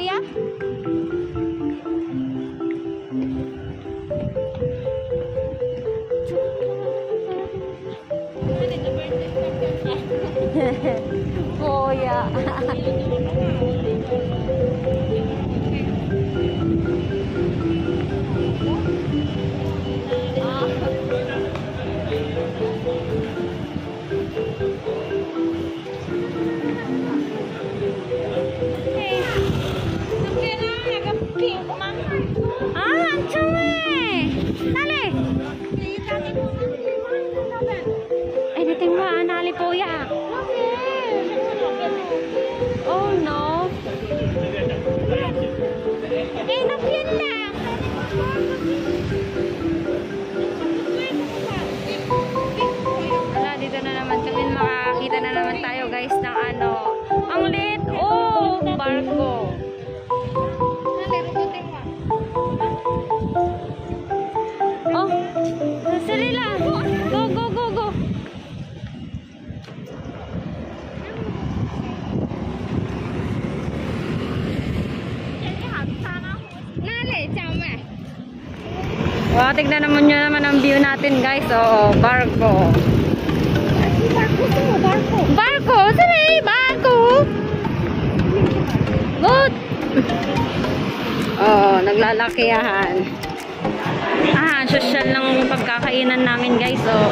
Yeah. Wow, tignan naman nyo naman ang view natin guys. Oo, barko. Barko! Saan eh? Barko! Good! Oo, naglalakiyahan. Ah, social ng pagkakainan namin guys. Oh.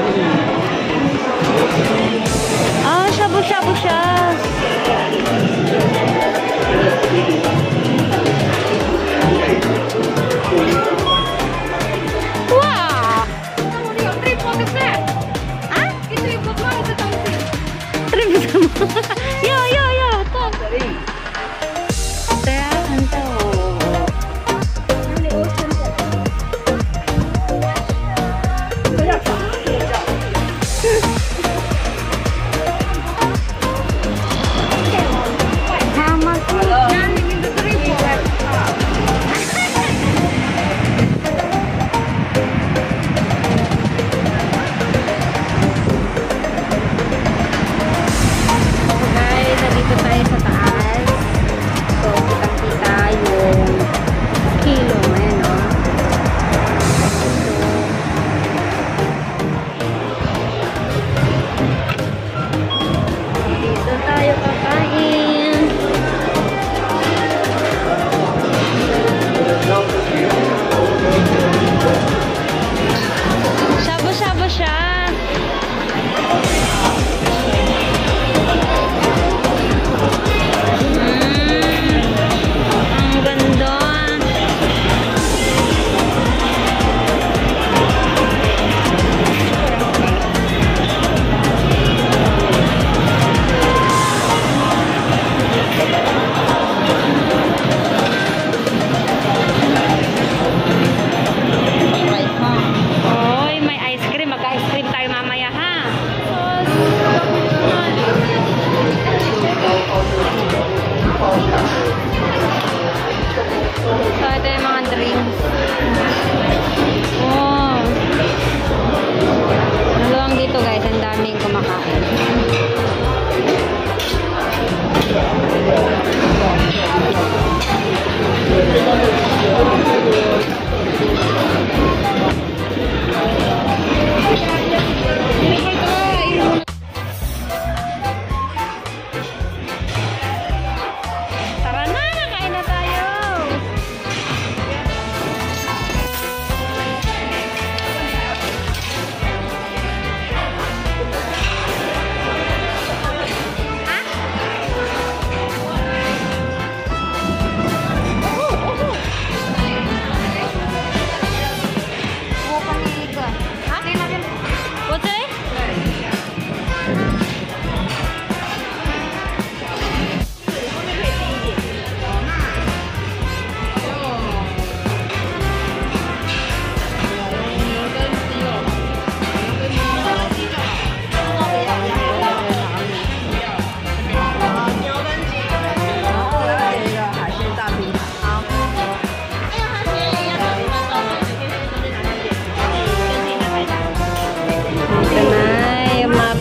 Ah, shabu-shabu siya. Wow! Ha ha ha!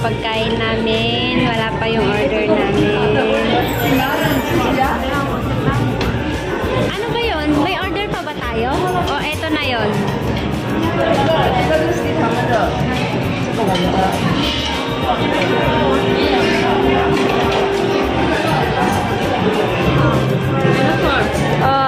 pagkain namin. Wala pa yung order namin. Ano ba yun? May order pa ba tayo? O eto na yun? Oh.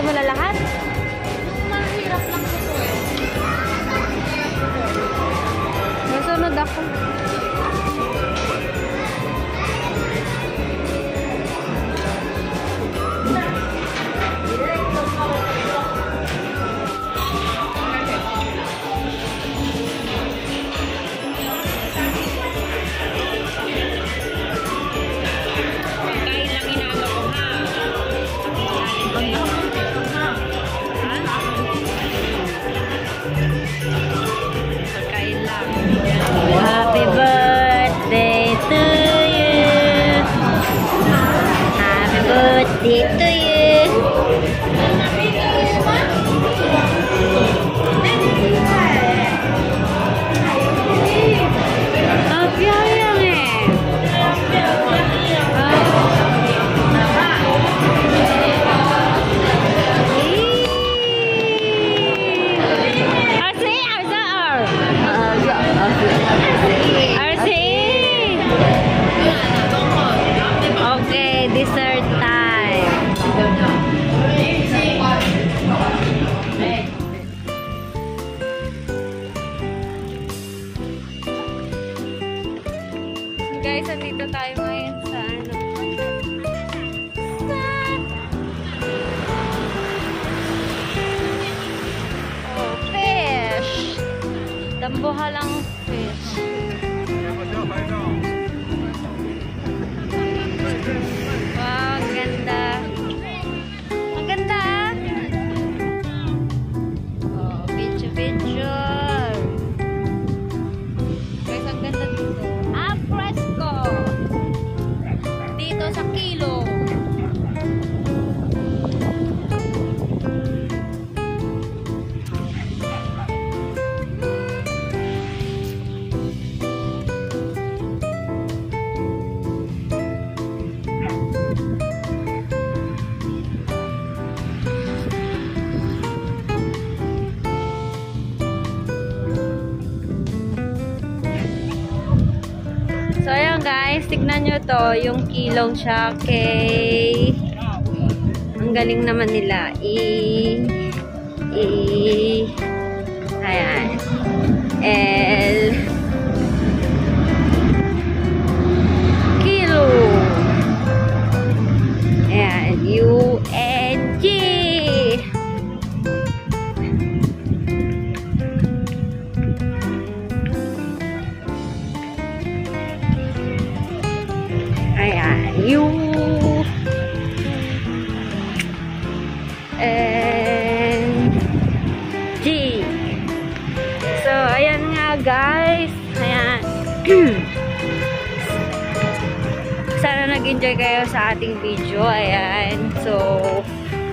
try mo lahat. Dambuha lang fish. So, ayan guys, tignan nyo to, yung kilong siya. Kay... Ang galing naman nila. I... I... Ayan. L... Kilo. Ayan. U... N... sa ating video. Ayan. So,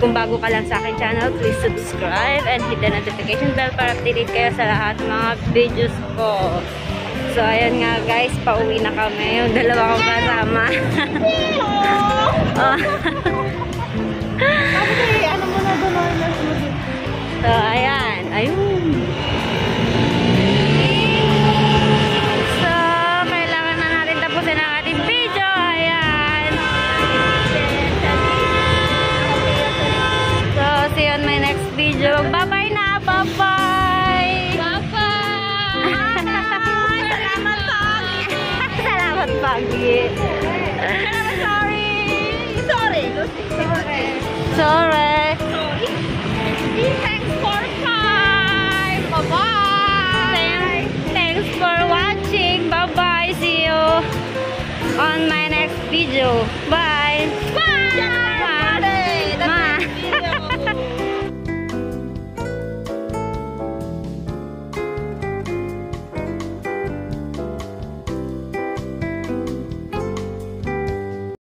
kung bago ka lang sa akin channel, please subscribe and hit the notification bell para update kayo sa lahat ng mga videos ko. So, ayan nga guys, pauwi na kami. Yung dalawa kong kasama. oh. Ano So, ayan. Ayun. อยู่ว่า